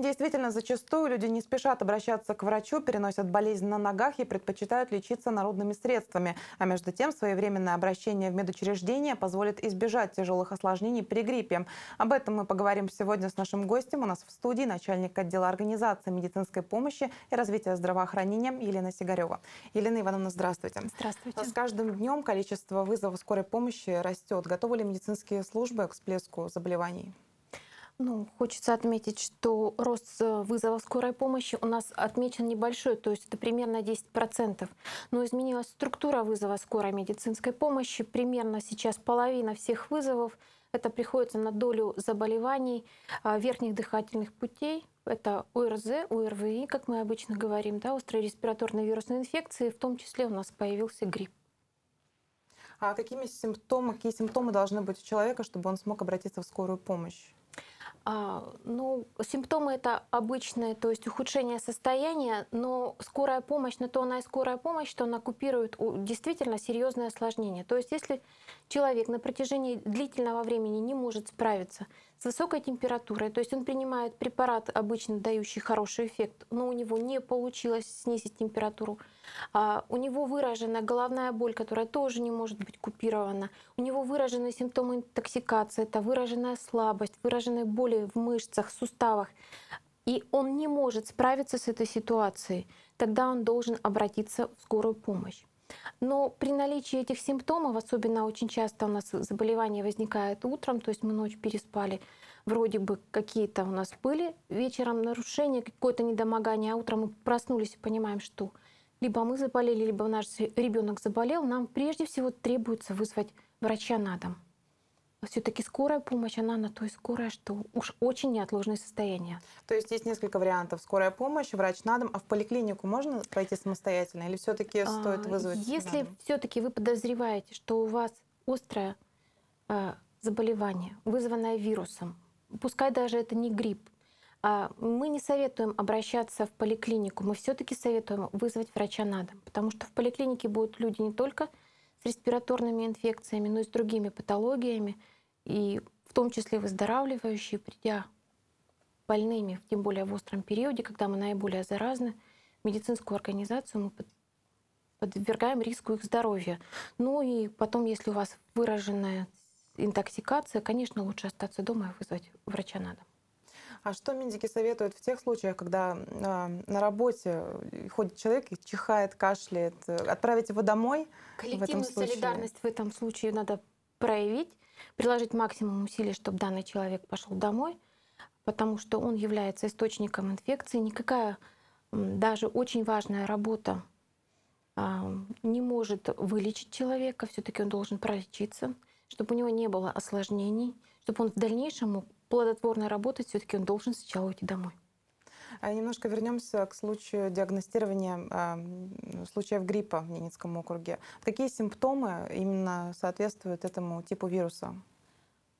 Действительно, зачастую люди не спешат обращаться к врачу, переносят болезнь на ногах и предпочитают лечиться народными средствами. А между тем, своевременное обращение в медучреждение позволит избежать тяжелых осложнений при гриппе. Об этом мы поговорим сегодня с нашим гостем. У нас в студии начальник отдела организации медицинской помощи и развития здравоохранения Елена Сигарева. Елена Ивановна, здравствуйте. Здравствуйте. С каждым днем количество вызовов скорой помощи растет. Готовы ли медицинские службы к всплеску заболеваний? Ну, хочется отметить, что рост э, вызова скорой помощи у нас отмечен небольшой, то есть это примерно 10%. Но изменилась структура вызова скорой медицинской помощи. Примерно сейчас половина всех вызовов это приходится на долю заболеваний а, верхних дыхательных путей. Это ОРЗ, ОРВИ, как мы обычно говорим, да, острые респираторные вирусные инфекции, в том числе у нас появился грипп. А какими симптомы, какие симптомы должны быть у человека, чтобы он смог обратиться в скорую помощь? А, ну, симптомы это обычные, то есть ухудшение состояния, но скорая помощь, на то она и скорая помощь, что она купирует действительно серьезное осложнение. То есть если человек на протяжении длительного времени не может справиться с высокой температурой, то есть он принимает препарат, обычно дающий хороший эффект, но у него не получилось снизить температуру, а у него выражена головная боль, которая тоже не может быть купирована, у него выражены симптомы интоксикации, это выраженная слабость, выраженная боли в мышцах, суставах, и он не может справиться с этой ситуацией, тогда он должен обратиться в скорую помощь. Но при наличии этих симптомов, особенно очень часто у нас заболевание возникает утром, то есть мы ночь переспали, вроде бы какие-то у нас были вечером нарушения, какое-то недомогание, а утром мы проснулись и понимаем, что либо мы заболели, либо наш ребенок заболел, нам прежде всего требуется вызвать врача на дом все-таки скорая помощь, она на то и скорая, что уж очень неотложное состояние. То есть есть несколько вариантов. Скорая помощь, врач на дом, а в поликлинику можно пойти самостоятельно или все-таки а, стоит вызвать? Если все-таки вы подозреваете, что у вас острое э, заболевание, вызванное вирусом, пускай даже это не грипп, э, мы не советуем обращаться в поликлинику, мы все-таки советуем вызвать врача на дом, потому что в поликлинике будут люди не только с респираторными инфекциями, но и с другими патологиями, и в том числе выздоравливающие, придя больными, тем более в остром периоде, когда мы наиболее заразны, медицинскую организацию мы подвергаем риску их здоровья. Ну и потом, если у вас выраженная интоксикация, конечно, лучше остаться дома и вызвать врача на дом. А что медики советуют в тех случаях, когда э, на работе ходит человек и чихает, кашляет? Отправить его домой? Коллективную в солидарность в этом случае надо проявить, приложить максимум усилий, чтобы данный человек пошел домой, потому что он является источником инфекции. Никакая даже очень важная работа а, не может вылечить человека, все-таки он должен пролечиться, чтобы у него не было осложнений, чтобы он в дальнейшем мог плодотворно работать, все-таки он должен сначала уйти домой. А немножко вернемся к случаю диагностирования э, случаев гриппа в Ненецком округе. Какие симптомы именно соответствуют этому типу вируса?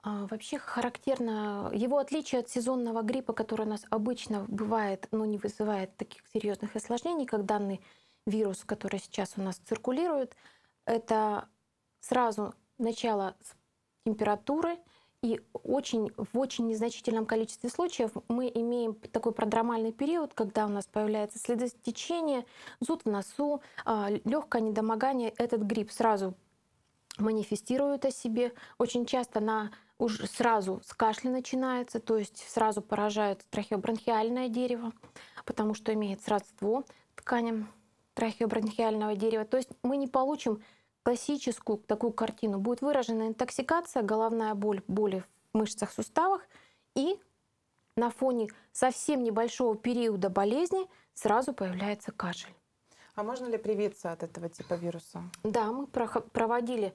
А, вообще характерно его отличие от сезонного гриппа, который у нас обычно бывает, но не вызывает таких серьезных осложнений, как данный вирус, который сейчас у нас циркулирует, это сразу начало температуры, и очень, в очень незначительном количестве случаев мы имеем такой продромальный период, когда у нас появляется следостечение, зуд в носу, а, легкое недомогание. Этот грипп сразу манифестирует о себе. Очень часто на уже сразу с кашля начинается, то есть сразу поражает трахеобронхиальное дерево, потому что имеет сродство тканям трахеобронхиального дерева. То есть мы не получим классическую такую картину. Будет выражена интоксикация, головная боль, боли в мышцах, суставах и на фоне совсем небольшого периода болезни сразу появляется кашель. А можно ли привиться от этого типа вируса? Да, мы проводили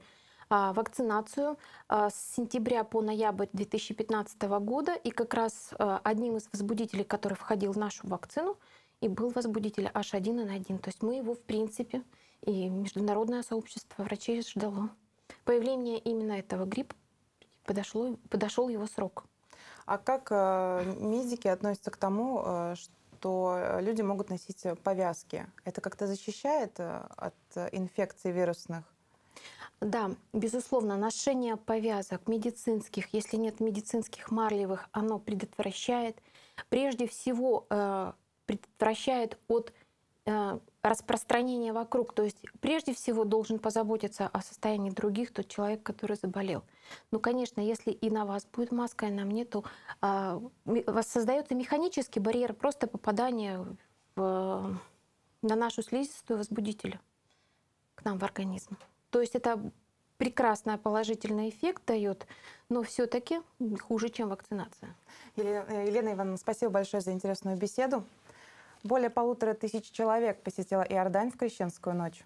а, вакцинацию а, с сентября по ноябрь 2015 года. И как раз а, одним из возбудителей, который входил в нашу вакцину, и был возбудитель H1N1. То есть мы его, в принципе, и международное сообщество врачей ждало. Появление именно этого гриппа подошло, подошел его срок. А как э, медики относятся к тому, э, что люди могут носить повязки? Это как-то защищает э, от инфекций вирусных? Да, безусловно, ношение повязок медицинских, если нет медицинских марлевых, оно предотвращает прежде всего предотвращает от э, распространения вокруг. То есть прежде всего должен позаботиться о состоянии других тот человек, который заболел. Ну, конечно, если и на вас будет маска, и на мне, то э, создается механический барьер просто попадания в, на нашу слизистую возбудителя к нам в организм. То есть это прекрасный положительный эффект дает, но все-таки хуже, чем вакцинация. Елена, Елена Ивановна, спасибо большое за интересную беседу. Более полутора тысяч человек посетила Иордань в Крещенскую ночь.